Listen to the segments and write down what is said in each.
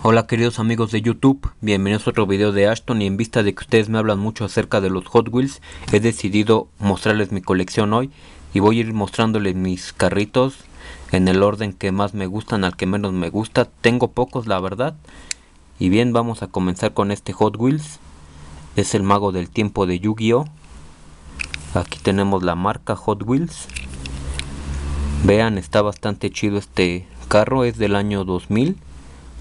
Hola queridos amigos de YouTube, bienvenidos a otro video de Ashton y en vista de que ustedes me hablan mucho acerca de los Hot Wheels, he decidido mostrarles mi colección hoy y voy a ir mostrándoles mis carritos en el orden que más me gustan al que menos me gusta. Tengo pocos la verdad. Y bien, vamos a comenzar con este Hot Wheels. Es el mago del tiempo de Yu-Gi-Oh! Aquí tenemos la marca Hot Wheels. Vean, está bastante chido este carro, es del año 2000.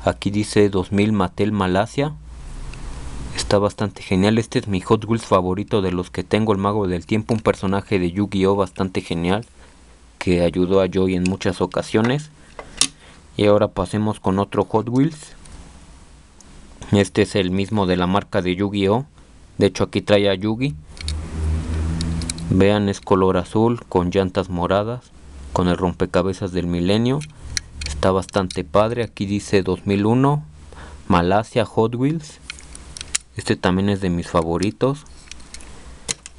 Aquí dice 2000 Mattel Malasia. Está bastante genial. Este es mi Hot Wheels favorito de los que tengo, el mago del tiempo, un personaje de Yu-Gi-Oh bastante genial que ayudó a Joy en muchas ocasiones. Y ahora pasemos con otro Hot Wheels. Este es el mismo de la marca de Yu-Gi-Oh. De hecho aquí trae a Yugi. Vean es color azul con llantas moradas. Con el rompecabezas del milenio. Está bastante padre. Aquí dice 2001. Malasia Hot Wheels. Este también es de mis favoritos.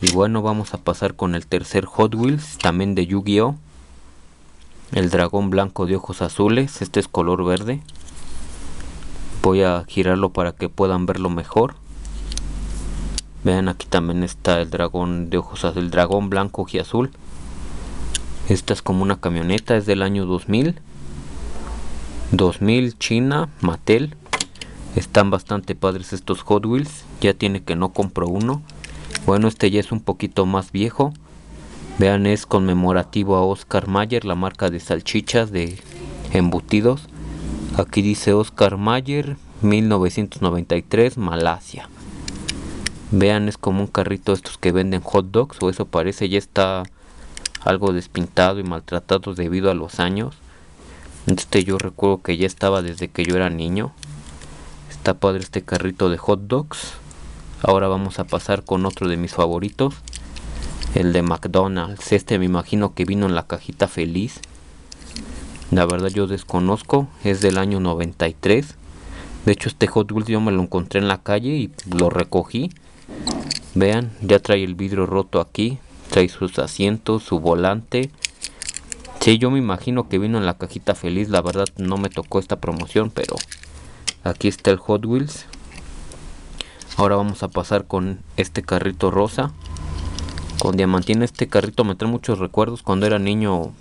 Y bueno, vamos a pasar con el tercer Hot Wheels, también de Yu-Gi-Oh! El dragón blanco de ojos azules, este es color verde. Voy a girarlo para que puedan verlo mejor. Vean aquí también está el dragón de ojos azules, el dragón blanco y azul. Esta es como una camioneta, es del año 2000. 2000 China, Mattel. Están bastante padres estos Hot Wheels. Ya tiene que no compro uno. Bueno, este ya es un poquito más viejo. Vean, es conmemorativo a Oscar Mayer, la marca de salchichas de embutidos. Aquí dice Oscar Mayer, 1993, Malasia. Vean, es como un carrito estos que venden hot dogs, o eso parece, ya está algo despintado y maltratado debido a los años. Este yo recuerdo que ya estaba desde que yo era niño. Está padre este carrito de hot dogs. Ahora vamos a pasar con otro de mis favoritos el de McDonald's. Este me imagino que vino en la cajita feliz. La verdad yo desconozco. Es del año 93. De hecho este Hot Wheels yo me lo encontré en la calle y lo recogí. Vean, ya trae el vidrio roto aquí. Trae sus asientos, su volante. Sí, yo me imagino que vino en la cajita feliz. La verdad no me tocó esta promoción, pero aquí está el Hot Wheels. Ahora vamos a pasar con este carrito rosa con diamantina este carrito me trae muchos recuerdos cuando era niño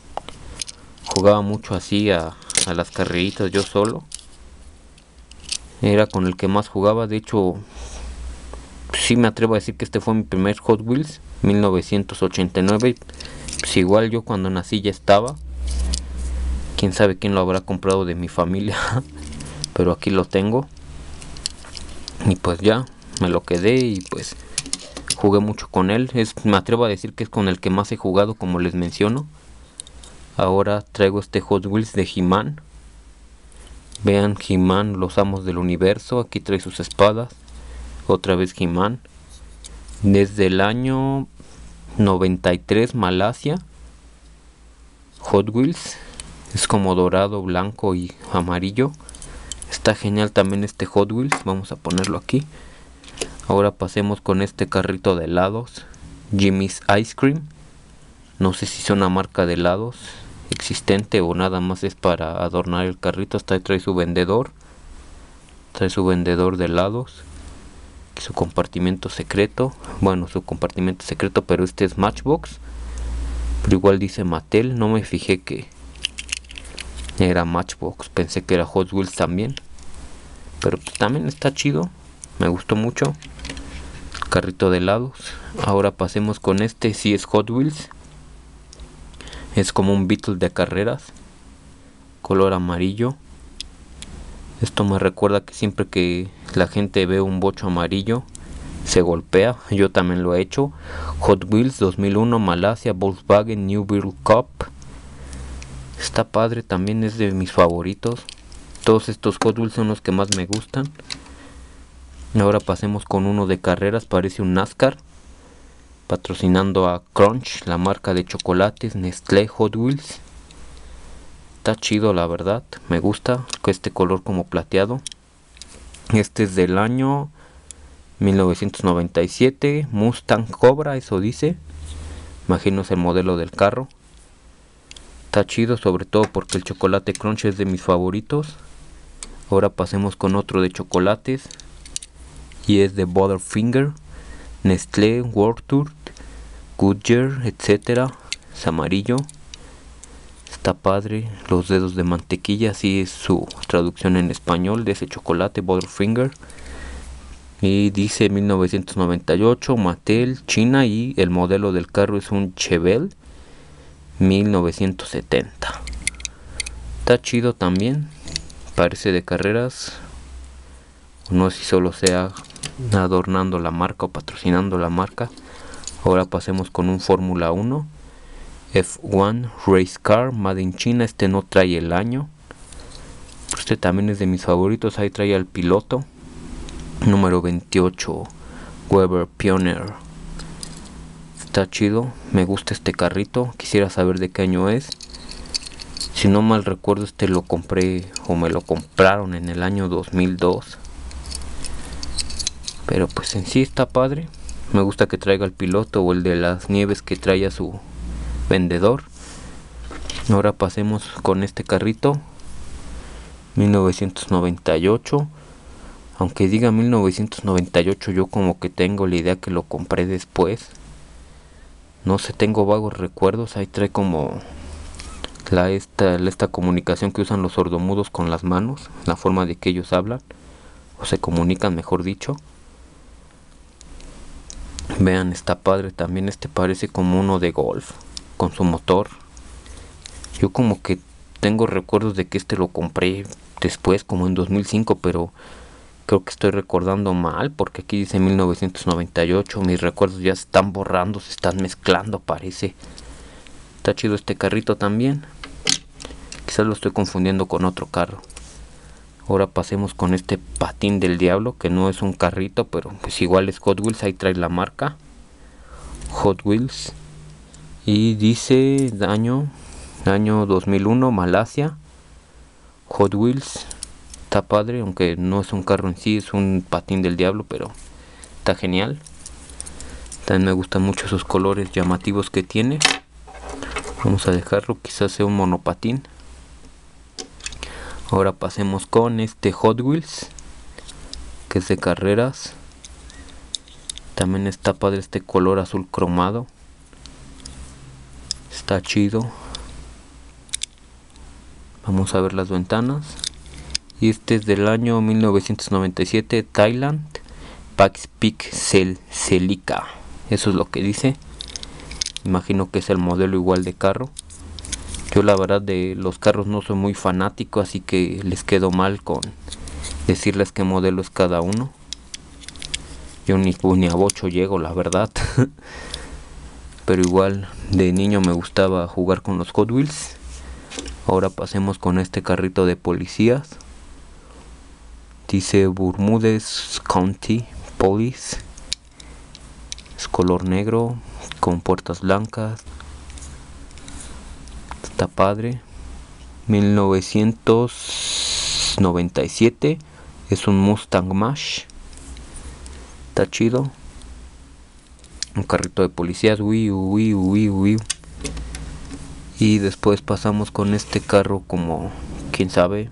jugaba mucho así a, las carreritas yo solo era con el que más jugaba de hecho sí me atrevo a decir que este fue mi primer Hot Wheels 1989 pues igual yo cuando nací ya estaba quién sabe quién lo habrá comprado de mi familia pero aquí lo tengo y pues ya me lo quedé y pues jugué mucho con él. Es, me atrevo a decir que es con el que más he jugado, como les menciono. Ahora traigo este Hot Wheels de He-Man. Vean He-Man, los amos del universo. Aquí trae sus espadas. Otra vez He-Man. Desde el año 93, Malasia. Hot Wheels. Es como dorado, blanco y amarillo. Está genial también este Hot Wheels. Vamos a ponerlo aquí. Ahora pasemos con este carrito de helados. Jimmy's Ice Cream. No sé si es una marca de helados existente o nada más es para adornar el carrito. Hasta ahí trae su vendedor. Trae su vendedor de helados. Su compartimento secreto. Bueno, su compartimento secreto, pero este es Matchbox. Pero igual dice Mattel. No me fijé que era Matchbox. Pensé que era Hot Wheels también. Pero también está chido. Me gustó mucho carrito de helados. Ahora pasemos con este, si es Hot Wheels. Es como un Beetle de carreras. Color amarillo. Esto me recuerda que siempre que la gente ve un bocho amarillo, se golpea. Yo también lo he hecho. Hot Wheels 2001 Malasia Volkswagen New Beetle Cup. Está padre, también es de mis favoritos. Todos estos Hot Wheels son los que más me gustan. Ahora pasemos con uno de carreras, parece un NASCAR. Patrocinando a Crunch, la marca de chocolates, Nestlé Hot Wheels. Está chido la verdad, me gusta este color como plateado. Este es del año 1997, Mustang Cobra, eso dice. Imagino el modelo del carro. Está chido, sobre todo porque el chocolate crunch es de mis favoritos. Ahora pasemos con otro de chocolates. Y es de Butterfinger, Nestlé, World Goodyear, etc. Es amarillo. Está padre. Los dedos de mantequilla, así es su traducción en español de ese chocolate Butterfinger. Y dice 1998, Mattel, China y el modelo del carro es un Chevelle 1970. Está chido también. Parece de carreras. No sé si solo sea adornando la marca o patrocinando la marca. Ahora pasemos con un Fórmula 1. F1 Race Car Made in China. Este no trae el año. Este también es de mis favoritos. Ahí trae al piloto. Número 28. Weber Pioneer. Está chido. Me gusta este carrito. Quisiera saber de qué año es. Si no mal recuerdo, este lo compré o me lo compraron en el año 2002. Pero pues en sí está padre. Me gusta que traiga el piloto o el de las nieves que trae a su vendedor. Ahora pasemos con este carrito. 1998. Aunque diga 1998, yo como que tengo la idea que lo compré después. No sé, tengo vagos recuerdos. Ahí trae como la esta, esta comunicación que usan los sordomudos con las manos, la forma de que ellos hablan o se comunican, mejor dicho. Vean, está padre también. Este parece como uno de golf con su motor. Yo como que tengo recuerdos de que este lo compré después, como en 2005, pero creo que estoy recordando mal porque aquí dice 1998. Mis recuerdos ya se están borrando, se están mezclando, parece. Está chido este carrito también. Quizás lo estoy confundiendo con otro carro. Ahora pasemos con este patín del diablo, que no es un carrito, pero pues igual es Hot Wheels, ahí trae la marca. Hot Wheels. Y dice año, año 2001, Malasia. Hot Wheels. Está padre, aunque no es un carro en sí, es un patín del diablo, pero está genial. También me gustan mucho esos colores llamativos que tiene. Vamos a dejarlo, quizás sea un monopatín. Ahora pasemos con este Hot Wheels, que es de carreras. También está padre este color azul cromado. Está chido. Vamos a ver las ventanas. Y este es del año 1997, Thailand. Pax Peak Cel Celica. Eso es lo que dice. Imagino que es el modelo igual de carro. Yo la verdad de los carros no soy muy fanático, así que les quedo mal con decirles qué modelo es cada uno. Yo ni, ni a bocho llego, la verdad. Pero igual de niño me gustaba jugar con los Hot Wheels. Ahora pasemos con este carrito de policías. Dice Bermúdez County Police. Es color negro con puertas blancas está padre 1997 es un Mustang Mash está chido un carrito de policías uy, uy, uy, uy. y después pasamos con este carro como quién sabe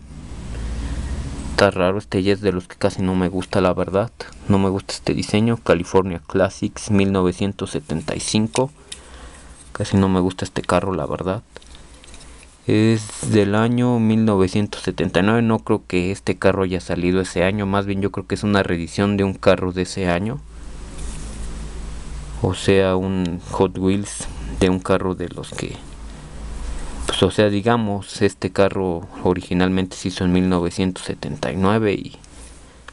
está raro este ya es de los que casi no me gusta la verdad no me gusta este diseño California Classics 1975 casi no me gusta este carro la verdad es del año 1979. No creo que este carro haya salido ese año. Más bien yo creo que es una reedición de un carro de ese año. O sea, un Hot Wheels de un carro de los que... Pues o sea, digamos, este carro originalmente se hizo en 1979 y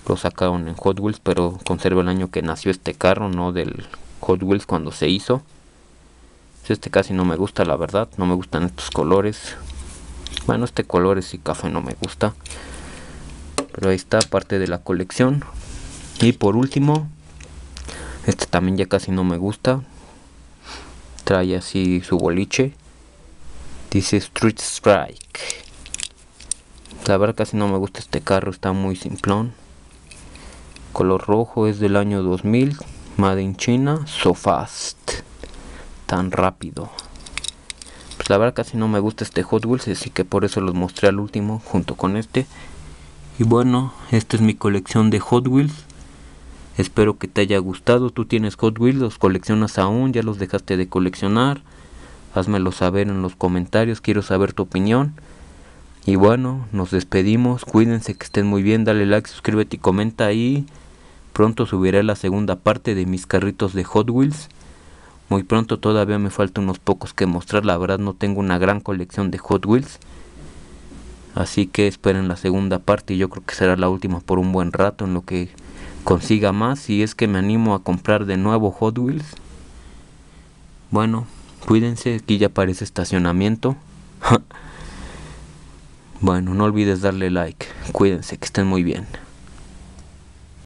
lo sacaron en Hot Wheels, pero conserva el año que nació este carro, no del Hot Wheels cuando se hizo. Este casi no me gusta, la verdad. No me gustan estos colores. Bueno, este color y café no me gusta. Pero ahí está, parte de la colección. Y por último, este también ya casi no me gusta. Trae así su boliche. Dice Street Strike. La verdad casi no me gusta este carro, está muy simplón. Color rojo es del año 2000. Made in China. So fast tan rápido. Pues la verdad casi no me gusta este Hot Wheels, así que por eso los mostré al último junto con este. Y bueno, esta es mi colección de Hot Wheels. Espero que te haya gustado. Tú tienes Hot Wheels, los coleccionas aún, ya los dejaste de coleccionar. Házmelo saber en los comentarios, quiero saber tu opinión. Y bueno, nos despedimos. Cuídense que estén muy bien. Dale like, suscríbete y comenta ahí. Pronto subiré la segunda parte de mis carritos de Hot Wheels. Muy pronto todavía me faltan unos pocos que mostrar. La verdad no tengo una gran colección de Hot Wheels. Así que esperen la segunda parte y yo creo que será la última por un buen rato en lo que consiga más. Y es que me animo a comprar de nuevo Hot Wheels. Bueno, cuídense, aquí ya aparece estacionamiento. bueno, no olvides darle like. Cuídense, que estén muy bien.